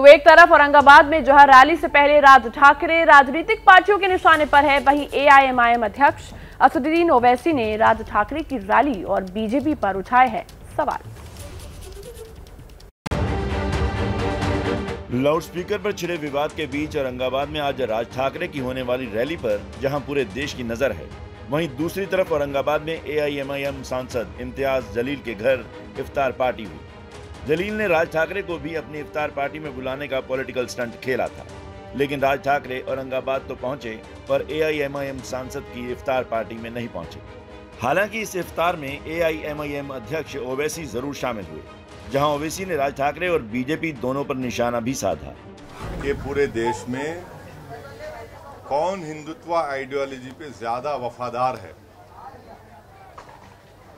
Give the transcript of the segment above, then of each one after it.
तो एक तरफ़ औरंगाबाद में जहाँ रैली से पहले राज ठाकरे राजनीतिक पार्टियों के निशाने पर है, वहीं एआईएमआईएम अध्यक्ष असदुद्दीन ओवैसी ने राज ठाकरे की रैली और बीजेपी पर उठाए हैं सवाल। लाउडस्पीकर पर छिड़े विवाद के बीच औरंगाबाद में आज राज ठाकरे की होने वाली रैली पर, जहाँ पूरे देश की नज़र है। वहीं दूसरी तरफ़ औरंगाबाद में एआईएमआईएम सांसद इम्तियाज़ जलील के घर इफ्तार पार्टी हुई। जलील ने राज ठाकरे को भी अपनी इफ्तार पार्टी में बुलाने का पॉलिटिकल स्टंट खेला था। लेकिन राज ठाकरे औरंगाबाद तो पहुँचे, पर एआईएमआईएम सांसद की इफ्तार पार्टी में नहीं पहुँचे। हालाँकि इस इफ्तार में एआईएमआईएम अध्यक्ष ओवैसी ज़रूर शामिल हुए, जहाँ ओवैसी ने राज ठाकरे और बीजेपी दोनों पर निशाना भी साधा। ये पूरे देश में कौन हिंदुत्व आइडियोलॉजी पे ज़्यादा वफादार है?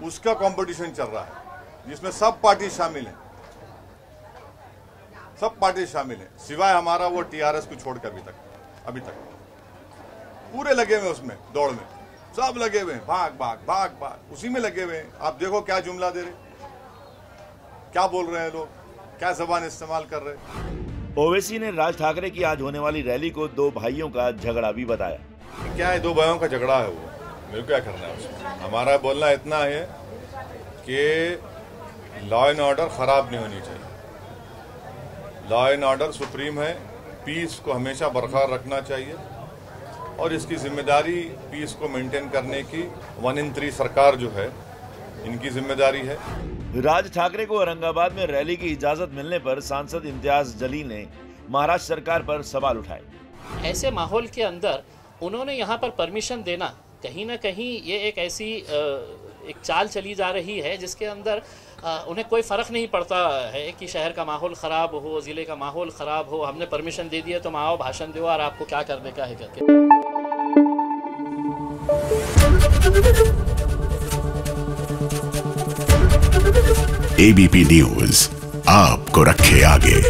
उसका कंपटीशन चल रहा है, जिसमें सब पार्टी शामिल हैं। सब पार्टी शामिल हैं। सिवाय हमारा वो टीआरएस को छोड़कर अभी तक अभी तक। पूरे लगे हुए उसमें दौड़ में। सब लगे हुए हैं। भाग भाग भाग भाग। उसी में लगे हुए हैं। आप देखो क्या जुमला दे रहे क्या बोल रहे हैं लोग? क्या जबान इस्तेमाल कर रहे ओवैसी ने राज ठाकरे की आज होने वाली रैली को दो भाइयों का झगड़ा भी बताया। क्या है दो भाइयों का झगड़ा है वो? मेरे को क्या करना है उसमें? हमारा बोलना इतना है कि लॉ एंड ऑर्डर खराब नहीं होनी चाहिए। लॉ एंड ऑर्डर सुप्रीम है। पीस को हमेशा बरकरार रखना चाहिए और इसकी ज़िम्मेदारी पीस को मेंटेन करने की वन इन थ्री सरकार जो है इनकी ज़िम्मेदारी है। राज ठाकरे को औरंगाबाद में रैली की इजाज़त मिलने पर सांसद इम्तियाज़ जलील ने महाराष्ट्र सरकार पर सवाल उठाए। ऐसे माहौल के अंदर उन्होंने यहाँ पर परमिशन देना कहीं ना कहीं ये एक ऐसी एक चाल चली जा रही है, जिसके अंदर उन्हें कोई फ़र्क नहीं पड़ता है कि शहर का माहौल ख़राब हो, ज़िले का माहौल ख़राब हो, हमने परमिशन दे दिया तो आओ, भाषण दो और आपको क्या करने का है करके। एबीपी न्यूज़ आपको रखे आगे।